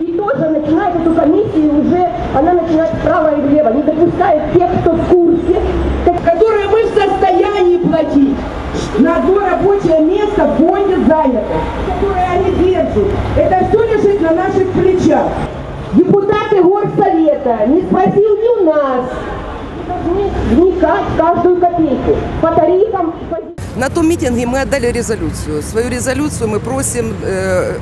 И тоже начинает эту комиссию уже, она начинает справа и влево, не допускает тех, кто в курсе, которые мы в состоянии платить на одно рабочее место в фонде занято, которое они держат. Это все лежит на наших плечах. депутаты горсовета, не спросил ни у нас, вникать каждую копейку по тарифам. На том митинге мы отдали резолюцию. Свою резолюцию мы просим э,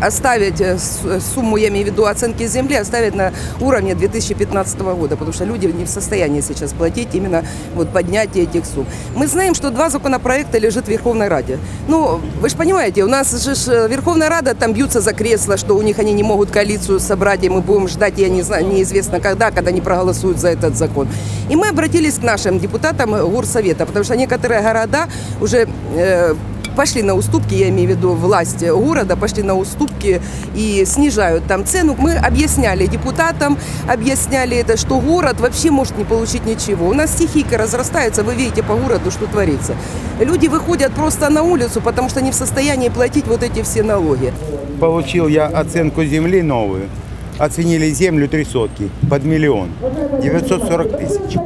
оставить э, с- сумму, я имею в виду оценки земли, оставить на уровне 2015 года, потому что люди не в состоянии сейчас платить именно вот поднятие этих сумм. Мы знаем, что два законопроекта лежит в Верховной Раде. Ну, вы же понимаете, у нас же э, Верховная Рада там бьются за кресло, что у них они не могут коалицию собрать, и мы будем ждать, я не знаю, неизвестно когда, когда они проголосуют за этот закон. И мы обратились к нашим депутатам Горсовета, потому что некоторые города уже э, пошли на уступки, я имею в виду власти города, пошли на уступки и снижают там цену. Мы объясняли депутатам, объясняли это, что город вообще может не получить ничего. У нас стихийка разрастается, вы видите по городу, что творится. Люди выходят просто на улицу, потому что не в состоянии платить вот эти все налоги. Получил я оценку земли новую. Оценили землю три сотки под миллион. 940 тысяч.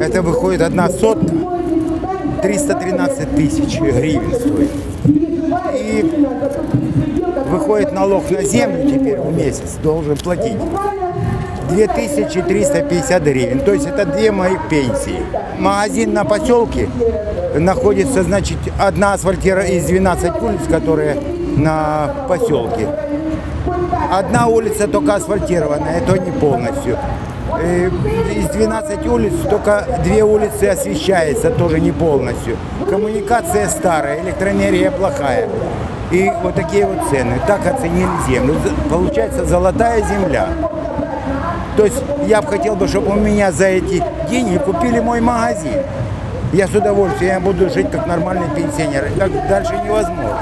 Это выходит одна сотка. 313 тысяч гривен стоит. И выходит налог на землю теперь в месяц должен платить 2350 гривен. То есть это две моих пенсии. Магазин на поселке находится, значит, одна асфальтира из 12 улиц, которые на поселке. Одна улица только асфальтированная, это не полностью. Э, Из 12 улиц только две улицы освещается, тоже не полностью. Коммуникация старая, электроэнергия плохая. И вот такие вот цены. Так оценили землю. Получается золотая земля. То есть я бы хотел, бы, чтобы у меня за эти деньги купили мой магазин. Я с удовольствием буду жить как нормальный пенсионер. Так дальше невозможно.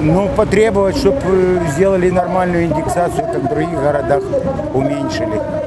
Ну, потребовать, чтобы сделали нормальную индексацию, как в других городах уменьшили.